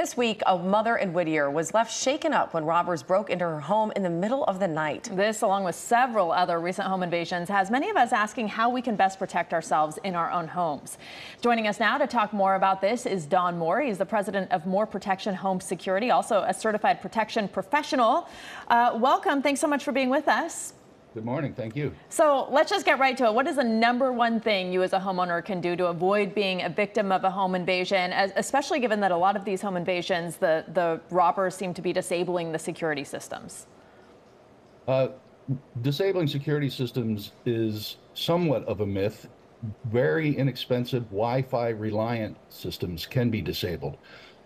This week, a mother in Whittier was left shaken up when robbers broke into her home in the middle of the night. This, along with several other recent home invasions, has many of us asking how we can best protect ourselves in our own homes. Joining us now to talk more about this is Don Moore. He's the president of Moore Protection Home Security, also a certified protection professional. Uh, welcome. Thanks so much for being with us. Good morning. Thank you. So let's just get right to it. What is the number one thing you as a homeowner can do to avoid being a victim of a home invasion, as, especially given that a lot of these home invasions, the, the robbers seem to be disabling the security systems? Uh, disabling security systems is somewhat of a myth. Very inexpensive Wi Fi reliant systems can be disabled,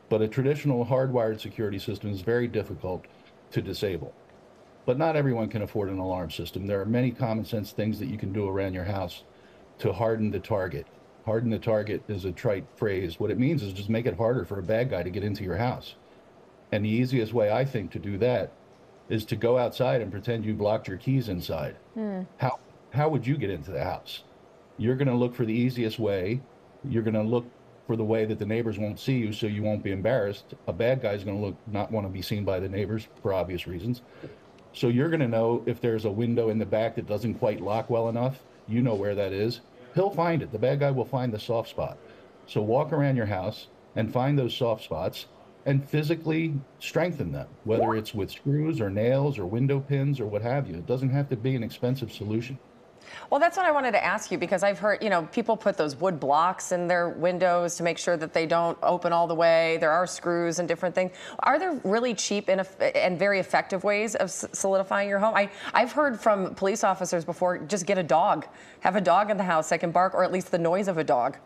but a traditional hardwired security system is very difficult to disable. But not everyone can afford an alarm system. There are many common sense things that you can do around your house to harden the target. Harden the target is a trite phrase. What it means is just make it harder for a bad guy to get into your house. And the easiest way I think to do that is to go outside and pretend you blocked your keys inside. Hmm. How how would you get into the house? You're going to look for the easiest way. You're going to look for the way that the neighbors won't see you so you won't be embarrassed. A bad guy's going to look not want to be seen by the neighbors for obvious reasons. So you're going to know if there's a window in the back that doesn't quite lock well enough. You know where that is. He'll find it. The bad guy will find the soft spot. So walk around your house and find those soft spots and physically strengthen them, whether it's with screws or nails or window pins or what have you. It doesn't have to be an expensive solution. Well, that's what I wanted to ask you because I've heard, you know, people put those wood blocks in their windows to make sure that they don't open all the way. There are screws and different things. Are there really cheap and, and very effective ways of solidifying your home? I, I've heard from police officers before just get a dog, have a dog in the house that can bark or at least the noise of a dog.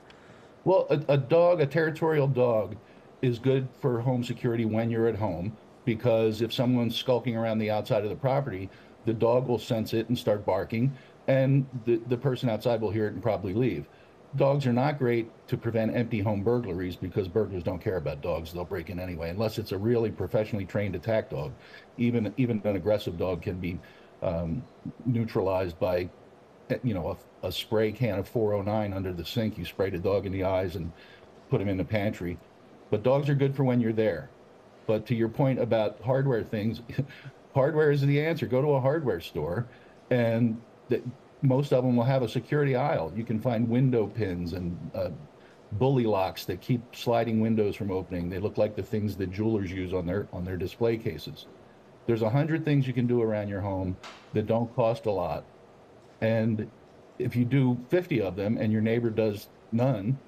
Well, a, a dog, a territorial dog, is good for home security when you're at home because if someone's skulking around the outside of the property, the dog will sense it and start barking, and the, the person outside will hear it and probably leave. Dogs are not great to prevent empty home burglaries because burglars don't care about dogs. They'll break in anyway, unless it's a really professionally trained attack dog. Even even an aggressive dog can be um, neutralized by, you know, a, a spray can of 409 under the sink. You spray the dog in the eyes and put him in the pantry. But dogs are good for when you're there. But to your point about hardware things, hardware is the answer. Go to a hardware store, and the, most of them will have a security aisle. You can find window pins and uh, bully locks that keep sliding windows from opening. They look like the things that jewelers use on their on their display cases. There's a hundred things you can do around your home that don't cost a lot, and if you do 50 of them and your neighbor does none,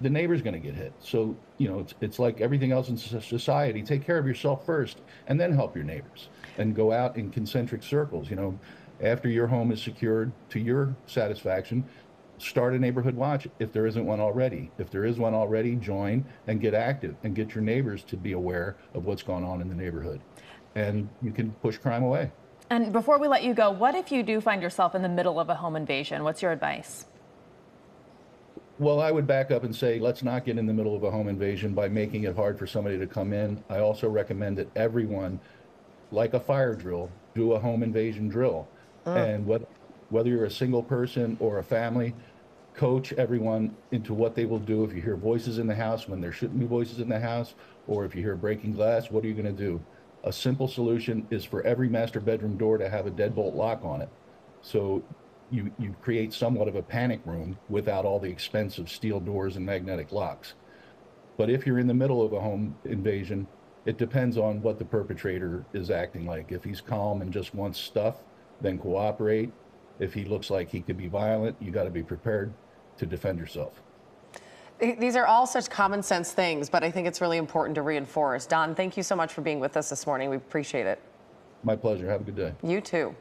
the neighbor's going to get hit. So, you know, it's, it's like everything else in society. Take care of yourself first and then help your neighbors and go out in concentric circles. You know, after your home is secured to your satisfaction, start a neighborhood watch if there isn't one already. If there is one already, join and get active and get your neighbors to be aware of what's going on in the neighborhood. And you can push crime away. And before we let you go, what if you do find yourself in the middle of a home invasion? What's your advice? Well, I would back up and say let's not get in the middle of a home invasion by making it hard for somebody to come in. I also recommend that everyone, like a fire drill, do a home invasion drill. Mm. And what, whether you're a single person or a family, coach everyone into what they will do if you hear voices in the house when there shouldn't be voices in the house, or if you hear breaking glass, what are you going to do? A simple solution is for every master bedroom door to have a deadbolt lock on it. So you, you create somewhat of a panic room without all the expensive steel doors and magnetic locks. But if you're in the middle of a home invasion, it depends on what the perpetrator is acting like. If he's calm and just wants stuff, then cooperate. If he looks like he could be violent, you got to be prepared to defend yourself. These are all such common sense things, but I think it's really important to reinforce. Don, thank you so much for being with us this morning. We appreciate it. My pleasure. Have a good day. You too.